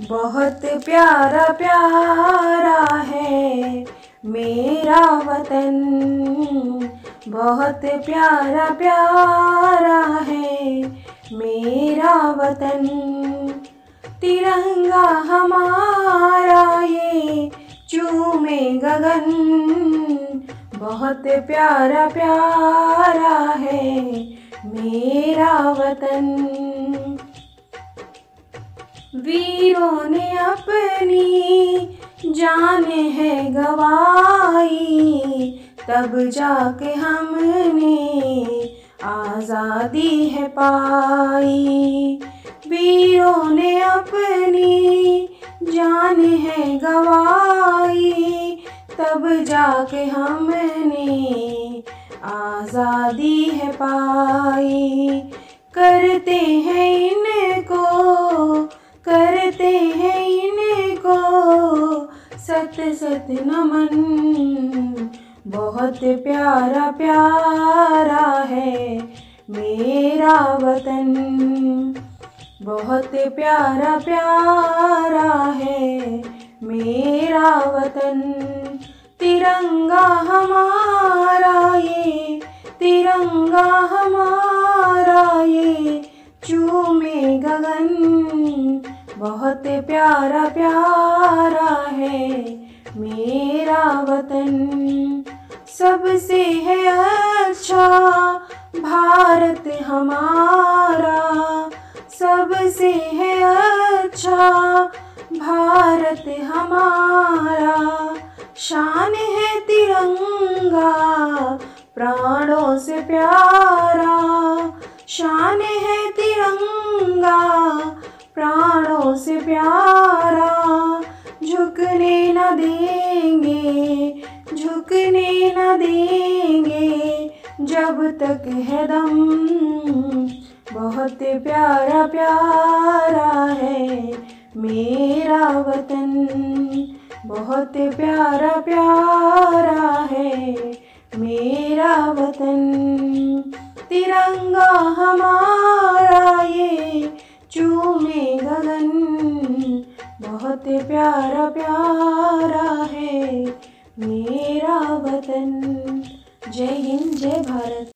बहुत प्यारा प्यारा है मेरा वतन। बहुत प्यारा प्यारा है मेरा वतन। तिरंगा हमारा ये चूमे गगन। बहुत प्यारा प्यारा है मेरा वतन। वीरों ने अपनी जान है गवाई, तब जाके हमने आज़ादी है पाई। वीरों ने अपनी जान है गवाई, तब जाके हमने आज़ादी है पाई। करते हैं इनको सत नमन बहुत प्यारा प्यारा है मेरा वतन। बहुत प्यारा प्यारा है मेरा वतन। तिरंगा हमारा ये, तिरंगा हमारा ये, चूमे गगन। बहुत प्यारा प्यारा है मेरा वतन सबसे है अच्छा भारत हमारा सबसे है अच्छा भारत हमारा। शान है तिरंगा, प्राणों से प्यारा। शान है तिरंगा, प्राणों से प्यारा। झुकने न देंगे, झुकने न देंगे। जब तक है दम, बहुत प्यारा प्यारा है मेरा वतन। बहुत प्यारा प्यारा है मेरा वतन। तिरंगा हमारा ये चूमे गगन। बहुत प्यारा प्यारा है। मेरा वतन जय हिंद जय भारत।